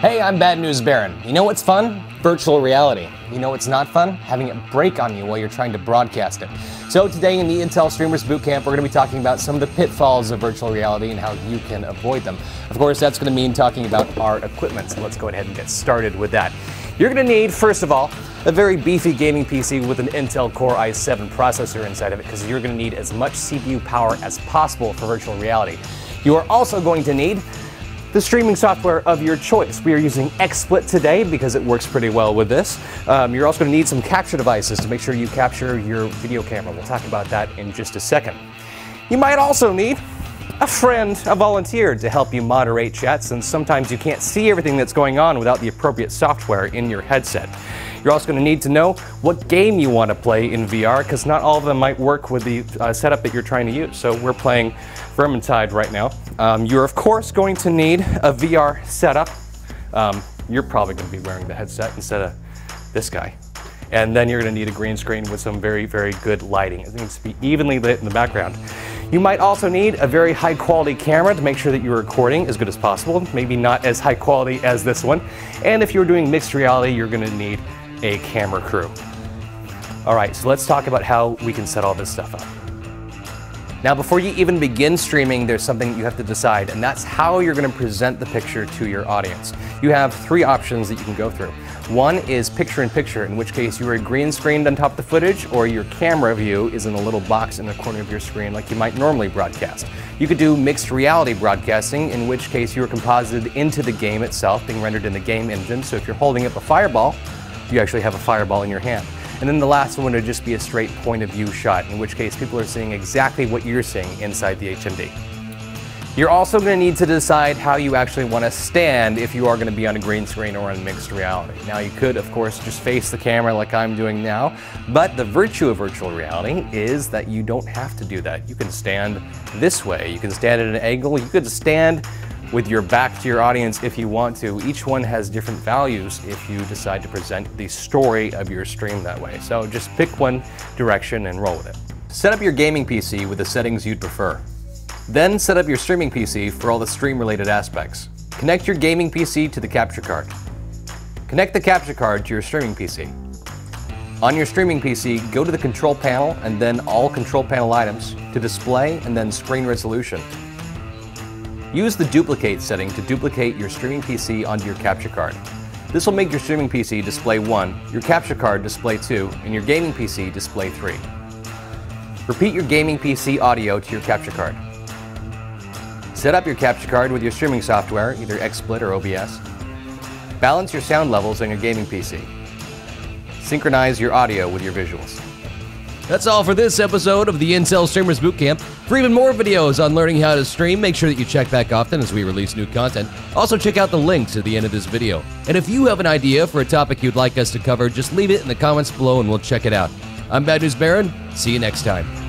Hey, I'm Bad News Baron. You know what's fun? Virtual reality. You know what's not fun? Having it break on you while you're trying to broadcast it. So today in the Intel Streamers Bootcamp, we're going to be talking about some of the pitfalls of virtual reality and how you can avoid them. Of course, that's going to mean talking about our equipment. So let's go ahead and get started with that. You're going to need, first of all, a very beefy gaming PC with an Intel Core i7 processor inside of it because you're going to need as much CPU power as possible for virtual reality. You are also going to need the streaming software of your choice. We are using XSplit today because it works pretty well with this. Um, you're also going to need some capture devices to make sure you capture your video camera. We'll talk about that in just a second. You might also need a friend, a volunteer to help you moderate chat since sometimes you can't see everything that's going on without the appropriate software in your headset. You're also going to need to know what game you want to play in VR because not all of them might work with the uh, setup that you're trying to use. So we're playing Vermintide right now. Um, you're of course going to need a VR setup. Um, you're probably going to be wearing the headset instead of this guy. And then you're going to need a green screen with some very, very good lighting. It needs to be evenly lit in the background. You might also need a very high quality camera to make sure that you're recording as good as possible, maybe not as high quality as this one. And if you're doing mixed reality, you're going to need a camera crew. All right, so let's talk about how we can set all this stuff up. Now, before you even begin streaming, there's something you have to decide, and that's how you're going to present the picture to your audience. You have three options that you can go through. One is picture in picture, in which case you are green screened on top of the footage, or your camera view is in a little box in the corner of your screen like you might normally broadcast. You could do mixed reality broadcasting, in which case you are composited into the game itself, being rendered in the game engine. So if you're holding up a fireball, you actually have a fireball in your hand. And then the last one would just be a straight point of view shot, in which case people are seeing exactly what you're seeing inside the HMD. You're also going to need to decide how you actually want to stand if you are going to be on a green screen or on mixed reality. Now you could, of course, just face the camera like I'm doing now, but the virtue of virtual reality is that you don't have to do that. You can stand this way, you can stand at an angle, you could stand with your back to your audience if you want to. Each one has different values if you decide to present the story of your stream that way. So just pick one direction and roll with it. Set up your gaming PC with the settings you'd prefer. Then set up your streaming PC for all the stream related aspects. Connect your gaming PC to the capture card. Connect the capture card to your streaming PC. On your streaming PC, go to the control panel and then all control panel items to display and then screen resolution. Use the duplicate setting to duplicate your streaming PC onto your capture card. This will make your streaming PC display 1, your capture card display 2, and your gaming PC display 3. Repeat your gaming PC audio to your capture card. Set up your capture card with your streaming software, either XSplit or OBS. Balance your sound levels on your gaming PC. Synchronize your audio with your visuals. That's all for this episode of the Intel Streamers Bootcamp. For even more videos on learning how to stream, make sure that you check back often as we release new content. Also, check out the links at the end of this video. And if you have an idea for a topic you'd like us to cover, just leave it in the comments below and we'll check it out. I'm Bad News Baron. See you next time.